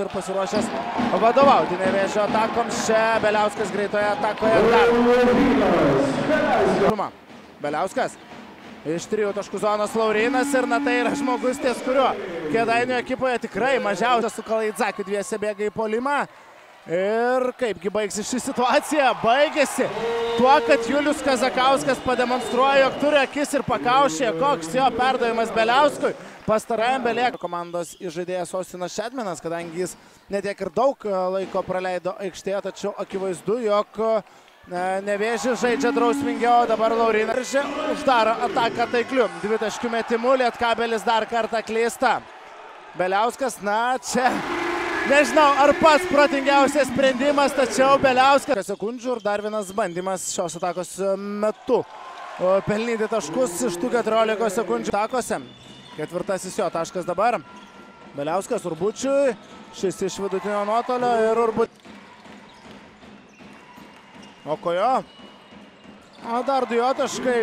ir pasiruošęs vadovauti nevėžio atakoms. Čia Beliauskas greitoje atakoje dar. Beliauskas iš trijų taškų zonos Laurinas ir na tai yra žmogus ties kuriuo Kėdainių ekipoje tikrai mažiausias su Kalaidzakiu dviese bėga į polimą. Ir kaipgi baigsis ši situacija? Baigėsi tuo, kad Julius Kazakauskas pademonstruoja, jog turi akis ir pakaušė, koks jo perdavimas Beliauskui. Pastarajam belieka komandos įžaidėjas Ostinas Šedminas, kadangi jis netiek ir daug laiko praleido aikštėje, tačiau akivaizdu, jog Nevėžį žaidžia drausmingiau, dabar Laurinas uždaro ataką taikliu. Dvitaškių metimų, Lietkabelis dar kartą klysta. Beliauskas, na čia Nežinau, ar pats protingiausias sprendimas, tačiau Beliauskas. Sekundžių ir dar vienas bandymas šios atakos metu pelnyti taškus iš tų 14 sekundžių takose. Ketvirtasis jo taškas dabar. Beliauskas Urbučiui, šis iš vidutinio nuotolio ir Urbučiui. O ko jo? O dar du jo taškai.